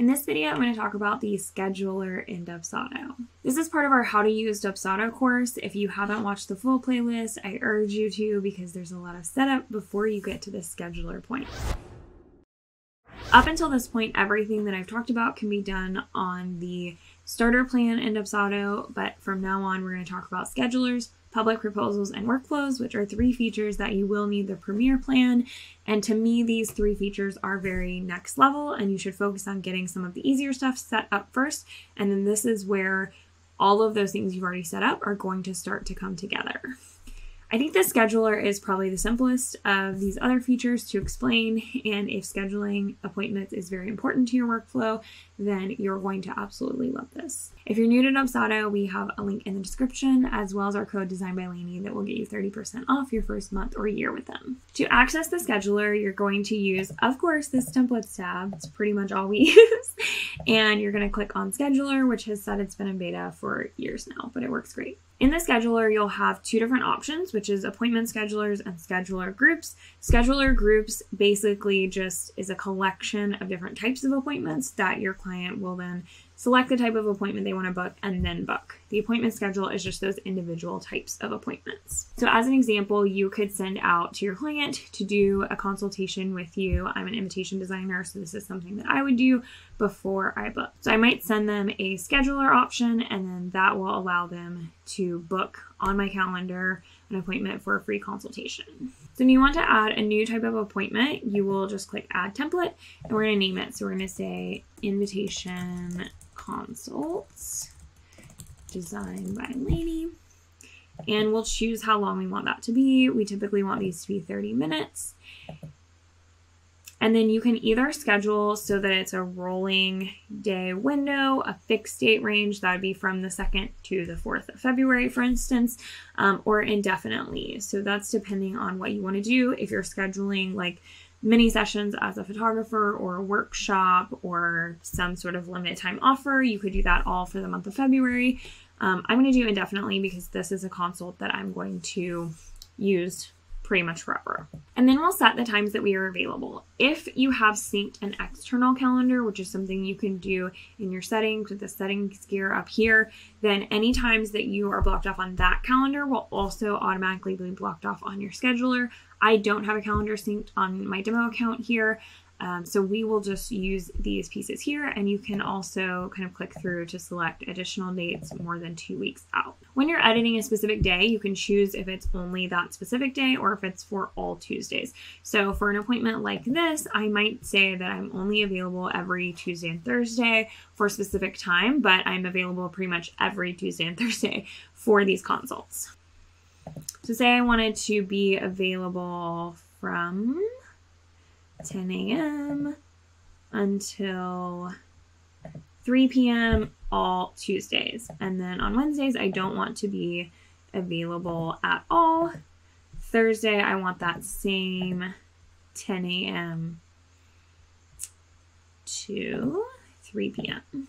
In this video, I'm going to talk about the scheduler in Dubsado. This is part of our How to Use Dubsado course. If you haven't watched the full playlist, I urge you to because there's a lot of setup before you get to the scheduler point. Up until this point, everything that I've talked about can be done on the starter plan in Dubsado, but from now on, we're going to talk about schedulers, public proposals, and workflows, which are three features that you will need the Premier plan. And to me, these three features are very next level, and you should focus on getting some of the easier stuff set up first. And then this is where all of those things you've already set up are going to start to come together. I think the scheduler is probably the simplest of these other features to explain, and if scheduling appointments is very important to your workflow, then you're going to absolutely love this. If you're new to Dubsado, we have a link in the description as well as our code Design by Laney that will get you 30% off your first month or year with them. To access the scheduler, you're going to use, of course, this templates tab. It's pretty much all we use. And you're going to click on scheduler, which has said it's been in beta for years now, but it works great. In the scheduler, you'll have two different options, which is appointment schedulers and scheduler groups. Scheduler groups basically just is a collection of different types of appointments that your client will then select the type of appointment they want to book and then book. The appointment schedule is just those individual types of appointments. So, as an example, you could send out to your client to do a consultation with you. I'm an invitation designer, so this is something that I would do before I book. So, I might send them a scheduler option, and then that will allow them to book on my calendar an appointment for a free consultation. So, if you want to add a new type of appointment, you will just click Add Template, and we're going to name it. So, we're going to say Invitation consults Design by Laney. And we'll choose how long we want that to be. We typically want these to be 30 minutes. And then you can either schedule so that it's a rolling day window, a fixed date range, that would be from the 2nd to the 4th of February, for instance, um, or indefinitely. So that's depending on what you want to do. If you're scheduling like mini sessions as a photographer or a workshop or some sort of limited time offer. You could do that all for the month of February. Um, I'm going to do indefinitely because this is a consult that I'm going to use pretty much forever. And then we'll set the times that we are available. If you have synced an external calendar, which is something you can do in your settings with the settings gear up here, then any times that you are blocked off on that calendar will also automatically be blocked off on your scheduler. I don't have a calendar synced on my demo account here. Um, so we will just use these pieces here and you can also kind of click through to select additional dates more than two weeks out. When you're editing a specific day, you can choose if it's only that specific day or if it's for all Tuesdays. So for an appointment like this, I might say that I'm only available every Tuesday and Thursday for a specific time, but I'm available pretty much every Tuesday and Thursday for these consults. So say I wanted to be available from 10 a.m. until 3 p.m. all Tuesdays. And then on Wednesdays, I don't want to be available at all. Thursday, I want that same 10 a.m. to 3 p.m.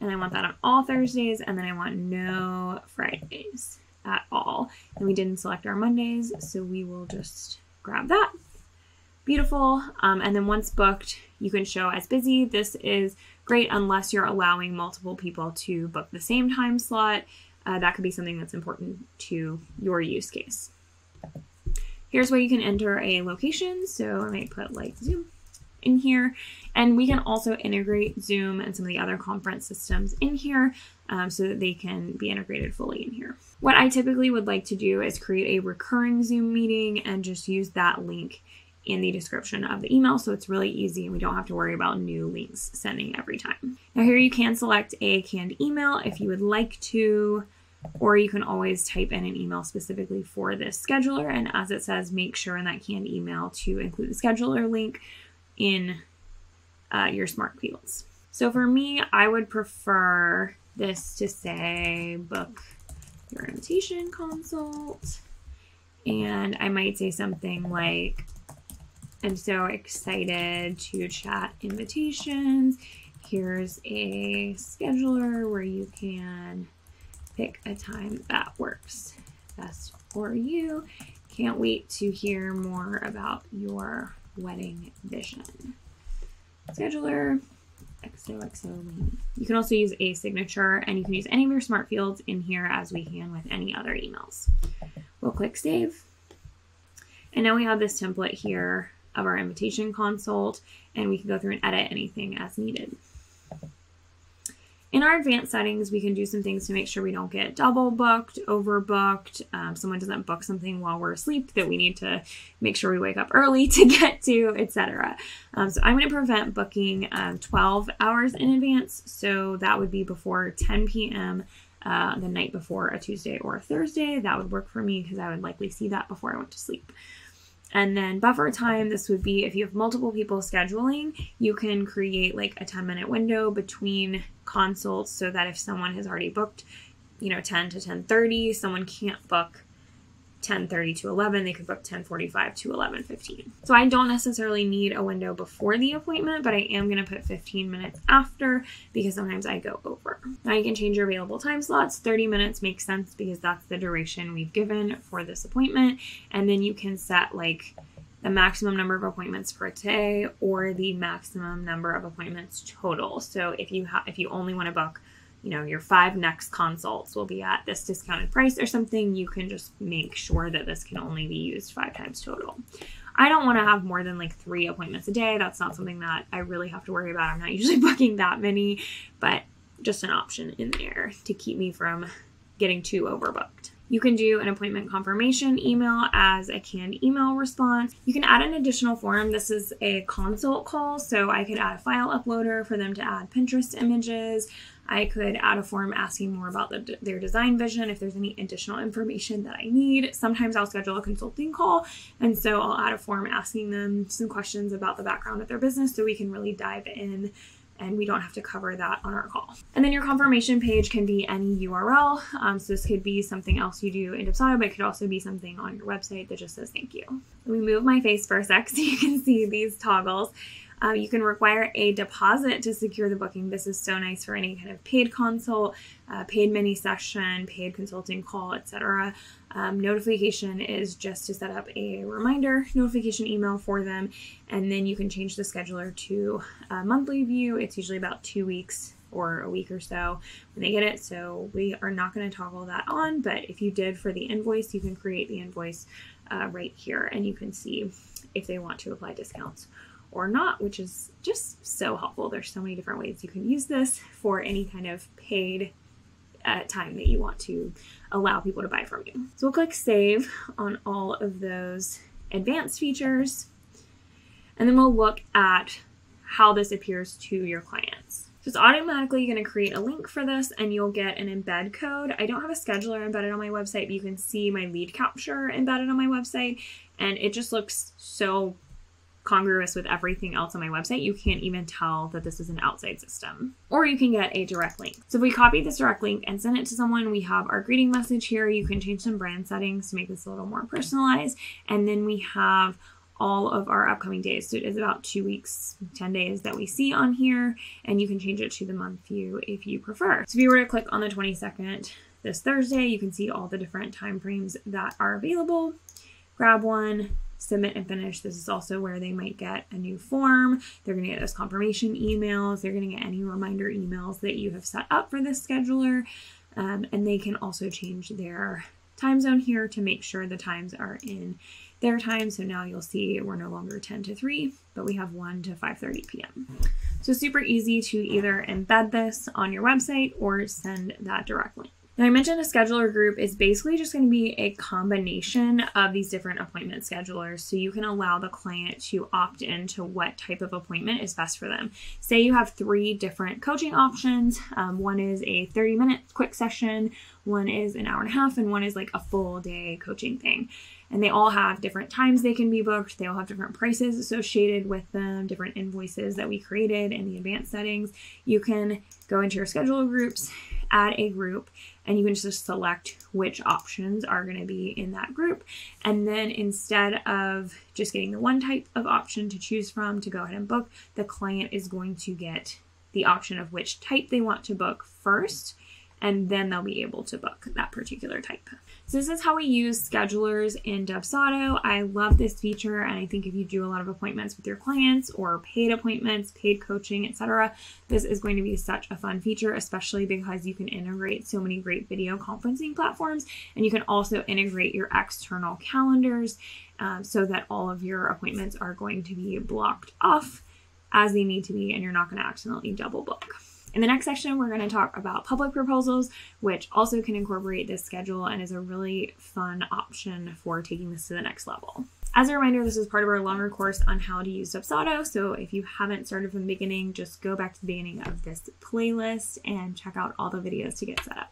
And I want that on all Thursdays, and then I want no Fridays at all. And we didn't select our Mondays, so we will just grab that. Beautiful. Um, and then once booked, you can show as busy. This is great unless you're allowing multiple people to book the same time slot. Uh, that could be something that's important to your use case. Here's where you can enter a location. So I might put like Zoom in here. And we can also integrate Zoom and some of the other conference systems in here um, so that they can be integrated fully in here. What I typically would like to do is create a recurring Zoom meeting and just use that link in the description of the email so it's really easy and we don't have to worry about new links sending every time. Now here you can select a canned email if you would like to or you can always type in an email specifically for this scheduler and as it says make sure in that canned email to include the scheduler link in uh, your smart fields. So for me, I would prefer this to say book your invitation consult. And I might say something like, I'm so excited to chat invitations. Here's a scheduler where you can pick a time that works best for you. Can't wait to hear more about your wedding vision. scheduler, XOXO. You can also use a signature and you can use any of your smart fields in here as we can with any other emails. We'll click save. And now we have this template here of our invitation consult and we can go through and edit anything as needed. In our advanced settings, we can do some things to make sure we don't get double booked, overbooked. Um, someone doesn't book something while we're asleep that we need to make sure we wake up early to get to, etc. Um, so I'm going to prevent booking um, 12 hours in advance. So that would be before 10 p.m. Uh, the night before a Tuesday or a Thursday. That would work for me because I would likely see that before I went to sleep. And then buffer time, this would be if you have multiple people scheduling, you can create like a 10 minute window between consults so that if someone has already booked, you know, 10 to 10:30, someone can't book 10:30 to 11, they could book 10:45 to 11:15. So I don't necessarily need a window before the appointment, but I am going to put 15 minutes after because sometimes I go over. Now you can change your available time slots. 30 minutes makes sense because that's the duration we've given for this appointment, and then you can set like the maximum number of appointments per day or the maximum number of appointments total. So if you have if you only want to book you know, your five next consults will be at this discounted price or something, you can just make sure that this can only be used five times total. I don't want to have more than like three appointments a day. That's not something that I really have to worry about. I'm not usually booking that many, but just an option in there to keep me from getting too overbooked. You can do an appointment confirmation email as a canned email response. You can add an additional form. This is a consult call, so I could add a file uploader for them to add Pinterest images. I could add a form asking more about the, their design vision if there's any additional information that I need. Sometimes I'll schedule a consulting call, and so I'll add a form asking them some questions about the background of their business so we can really dive in and we don't have to cover that on our call. And then your confirmation page can be any URL. Um, so this could be something else you do in Dubsado, but it could also be something on your website that just says thank you. Let me move my face for a sec so you can see these toggles. Uh, you can require a deposit to secure the booking. This is so nice for any kind of paid consult, uh, paid mini session, paid consulting call, etc. Um, notification is just to set up a reminder notification email for them, and then you can change the scheduler to a monthly view. It's usually about two weeks or a week or so when they get it. So we are not going to toggle that on, but if you did for the invoice, you can create the invoice uh, right here and you can see if they want to apply discounts or not, which is just so helpful. There's so many different ways you can use this for any kind of paid uh, time that you want to allow people to buy from you. So we'll click save on all of those advanced features, and then we'll look at how this appears to your clients. So it's automatically going to create a link for this and you'll get an embed code. I don't have a scheduler embedded on my website, but you can see my lead capture embedded on my website and it just looks so congruous with everything else on my website, you can't even tell that this is an outside system. Or you can get a direct link. So if we copy this direct link and send it to someone, we have our greeting message here. You can change some brand settings to make this a little more personalized. And then we have all of our upcoming days. So it is about two weeks, 10 days that we see on here, and you can change it to the month view if you prefer. So if you were to click on the 22nd, this Thursday, you can see all the different time frames that are available. Grab one, submit and finish. This is also where they might get a new form. They're going to get those confirmation emails. They're going to get any reminder emails that you have set up for this scheduler. Um, and they can also change their time zone here to make sure the times are in their time. So now you'll see we're no longer 10 to 3, but we have 1 to 5:30 p.m. So super easy to either embed this on your website or send that direct link. Now, I mentioned a scheduler group is basically just going to be a combination of these different appointment schedulers. So you can allow the client to opt into what type of appointment is best for them. Say you have three different coaching options um, one is a 30 minute quick session, one is an hour and a half, and one is like a full day coaching thing. And they all have different times they can be booked. They all have different prices associated with them, different invoices that we created in the advanced settings. You can go into your scheduler groups, add a group, and you can just select which options are going to be in that group. And then instead of just getting the one type of option to choose from to go ahead and book, the client is going to get the option of which type they want to book first. And then they'll be able to book that particular type. So this is how we use schedulers in Dubsado. I love this feature and I think if you do a lot of appointments with your clients or paid appointments, paid coaching, etc., this is going to be such a fun feature, especially because you can integrate so many great video conferencing platforms and you can also integrate your external calendars um, so that all of your appointments are going to be blocked off as they need to be and you're not going to accidentally double book. In the next section, we're going to talk about public proposals, which also can incorporate this schedule and is a really fun option for taking this to the next level. As a reminder, this is part of our longer course on how to use Dubsado. So if you haven't started from the beginning, just go back to the beginning of this playlist and check out all the videos to get set up.